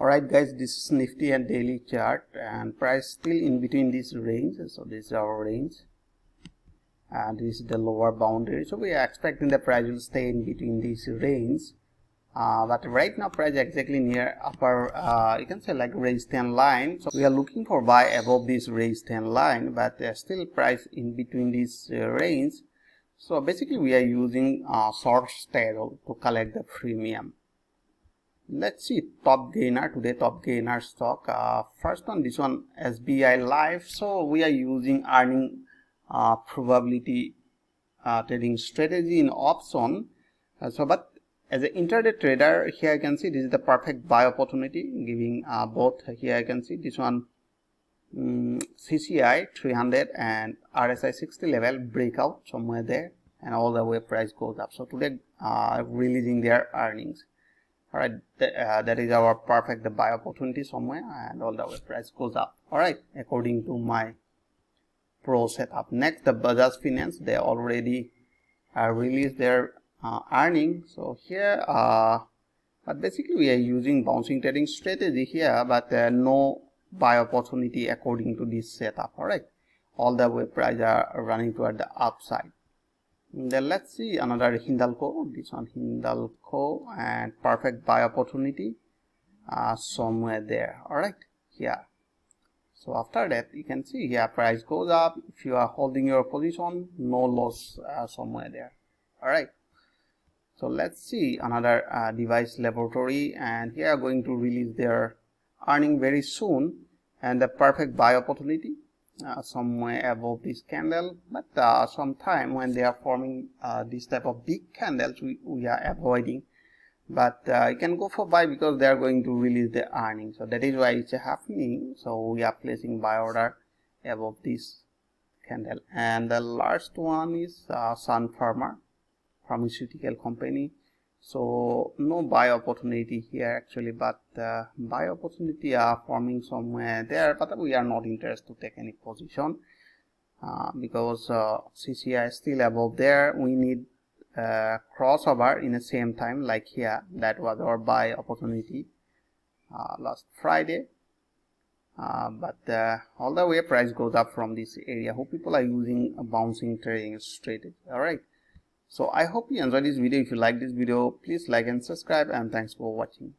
Alright guys, this is Nifty and daily chart and price still in between this range. So this is our range and this is the lower boundary. So we are expecting the price will stay in between this range. Uh, but right now price exactly near upper uh, you can say like range 10 line so we are looking for buy above this range 10 line but still price in between this uh, range so basically we are using uh, short straddle to collect the premium let's see top gainer. Today top gainer stock. Uh, first one this one SBI life. So we are using earning uh, probability uh, trading strategy in option. Uh, so but as an intraday trader here I can see this is the perfect buy opportunity giving uh, both here I can see this one um, CCI 300 and RSI 60 level breakout somewhere there and all the way price goes up. So today uh, releasing their earnings all right th uh, that is our perfect the buy opportunity somewhere and all the price goes up. All right according to my pro setup. Next the bajaj finance they already uh, released their uh, earning. So here uh but basically we are using bouncing trading strategy here but uh, no buy opportunity according to this setup. All right all the way price are running toward the upside then let's see another Hindalco this one Hindalco and perfect buy opportunity uh, somewhere there. All right here. So after that you can see here price goes up. If you are holding your position no loss uh, somewhere there. All right. So let's see another uh, Divi's laboratory and here are going to release their earning very soon and the perfect buy opportunity uh, somewhere above this candle but uh, sometime when they are forming uh, this type of big candles we, we are avoiding. But uh, you can go for buy because they are going to release the earnings. So that is why it's happening. So we are placing buy order above this candle. And the last one is uh, Sun Pharma pharmaceutical company so no buy opportunity here actually but uh, buy opportunity are forming somewhere there but we are not interested to take any position uh, because uh, CCI is still above there. We need uh, crossover in the same time like here that was our buy opportunity uh, last Friday. Uh, but uh, all the way price goes up from this area. Hope people are using a bouncing trading strategy. All right so i hope you enjoyed this video. If you like this video please like and subscribe and thanks for watching